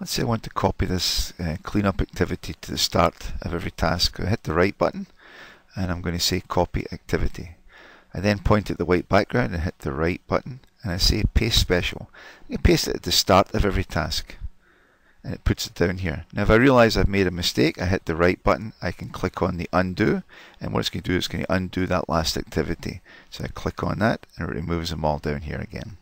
Let's say I want to copy this uh, cleanup activity to the start of every task. I hit the right button and I'm going to say copy activity. I then point at the white background and hit the right button and I say paste special. I paste it at the start of every task and it puts it down here. Now if I realize I've made a mistake, I hit the right button, I can click on the undo and what it's going to do is going to undo that last activity. So I click on that and it removes them all down here again.